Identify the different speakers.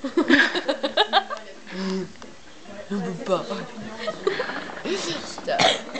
Speaker 1: Stop.